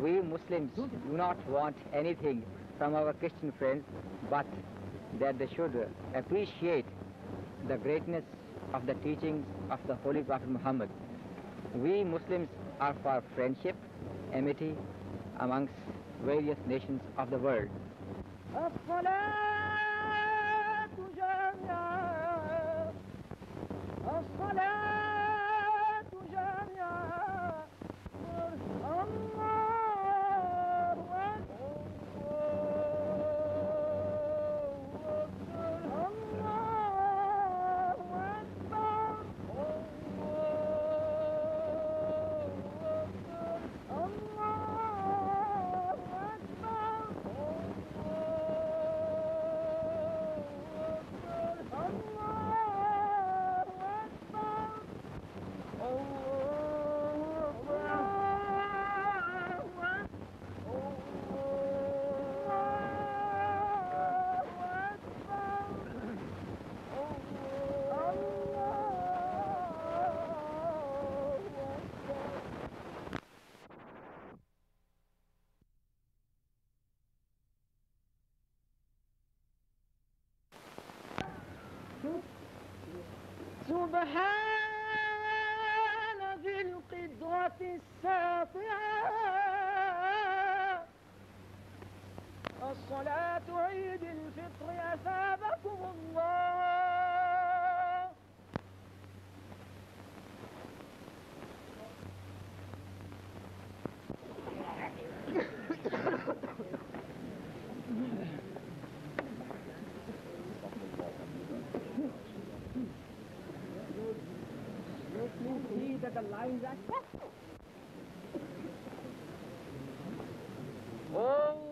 we Muslims do not want anything from our Christian friends but that they should appreciate the greatness of the teachings of the Holy Prophet Muhammad. We Muslims are for friendship, amity amongst various nations of the world. سبحان ذي القدرة الساطعة. الصلاة عيد الفطر أثابكم الله. It see to me that the lines are Oh!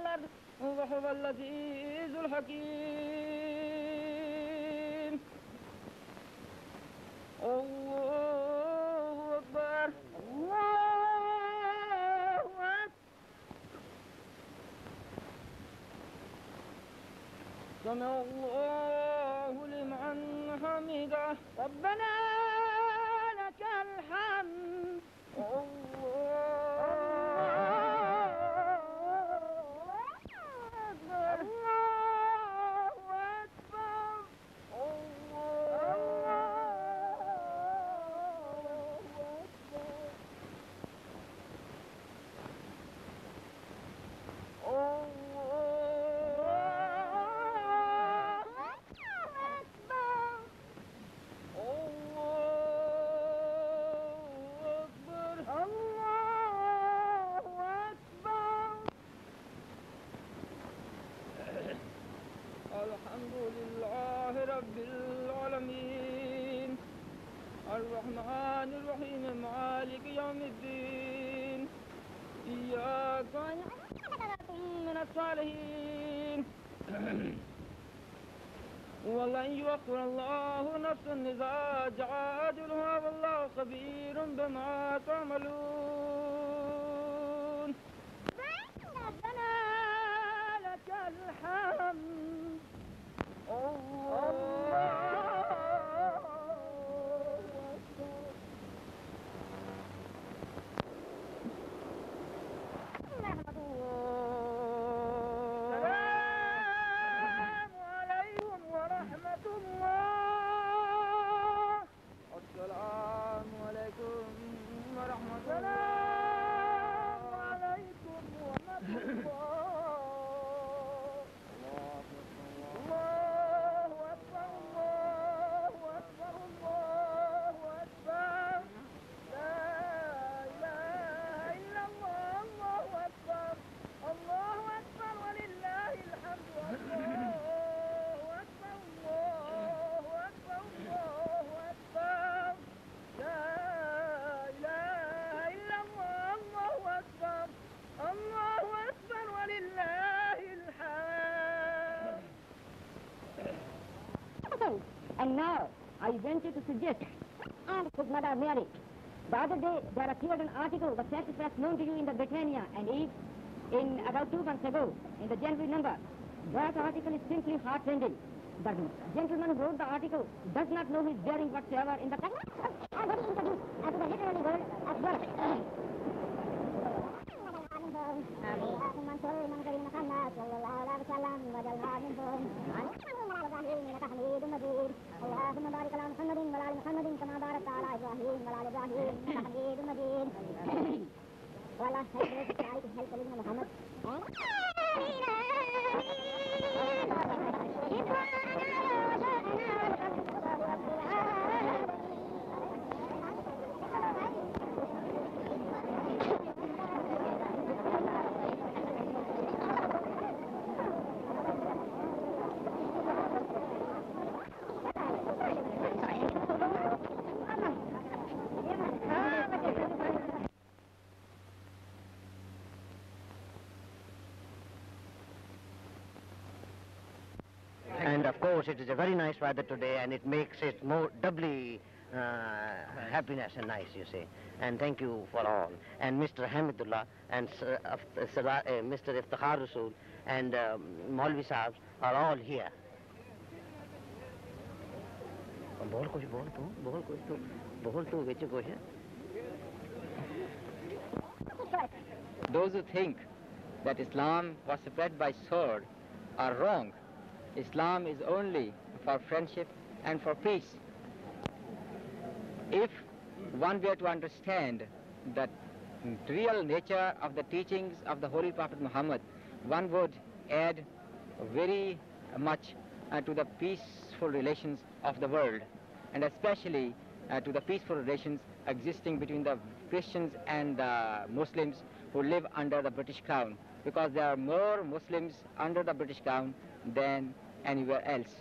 والأرض وهو العزيز الحكيم. الله أكبر الله أكبر. سمع الله لمن حمده. ربنا لك الحمد. رب العالمين. الرحمن الرحيم مالك يوم الدين. إياك من الصالحين ولن يؤخر الله نفسا إذا جاء والله خبير بما تعملون. ربنا لك الحمد. Oh, And now, I venture to suggest, and his mother Mary. The other day, there appeared an article, the fact is perhaps known to you in the Britannia and Eve, in about two months ago, in the January number. That article is simply heartrending. The gentleman who wrote the article does not know his bearing whatsoever in the... I want to introduce uh, to the literary world as well. اللهم كما باركت على ابراهيم وعلى ال ابراهيم انك حميد مجيد والله سيدنا عليك هل كلمه محمد course, it is a very nice weather today, and it makes it more doubly uh, happiness and nice, you see. And thank you for all. And Mr. Hamidullah and Sir, uh, Sir, uh, Mr. Iftikhar Rasool and um, Maulvi Saabs are all here. बोल कुछ बोल तू बोल कुछ तू बोल तू विच कुछ Those who think that Islam was spread by sword are wrong. Islam is only for friendship and for peace. If one were to understand the real nature of the teachings of the Holy Prophet Muhammad, one would add very much uh, to the peaceful relations of the world, and especially uh, to the peaceful relations existing between the Christians and the Muslims who live under the British Crown, because there are more Muslims under the British Crown than anywhere else.